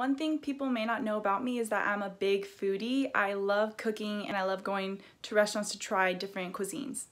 One thing people may not know about me is that I'm a big foodie. I love cooking and I love going to restaurants to try different cuisines.